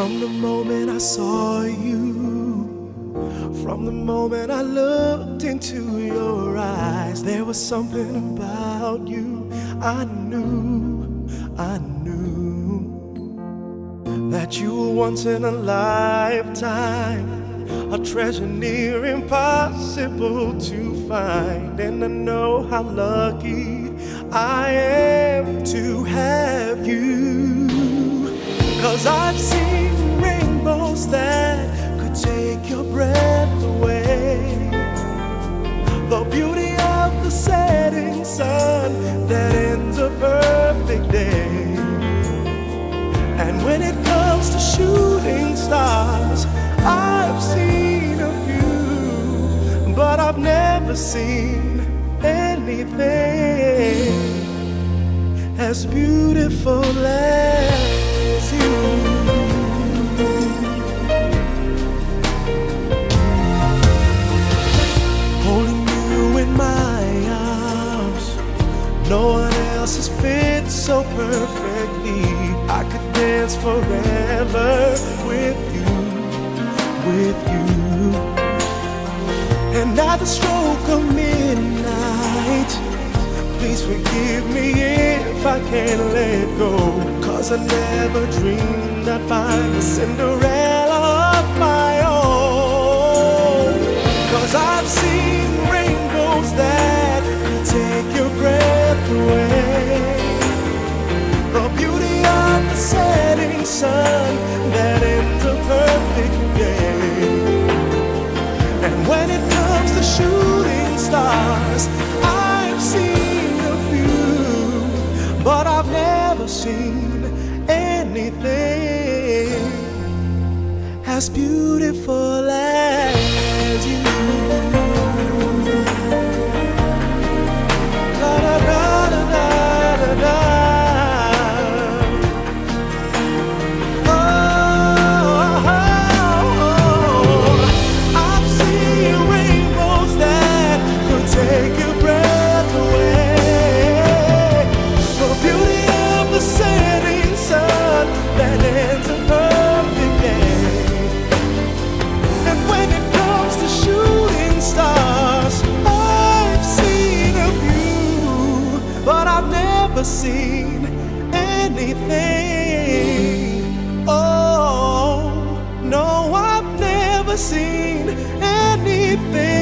From the moment I saw you, from the moment I looked into your eyes, there was something about you I knew, I knew that you were once in a lifetime, a treasure near impossible to find. And I know how lucky I am to have you. Cause I've seen that could take your breath away. The beauty of the setting sun that ends a perfect day. And when it comes to shooting stars, I've seen a few, but I've never seen anything as beautiful as you. Perfectly. I could dance forever with you, with you. And at the stroke of midnight, please forgive me if I can't let go. Cause I never dreamed I'd find a Cinderella When it comes to shooting stars, I've seen a few, but I've never seen anything as beautiful as never seen anything. Oh, no, I've never seen anything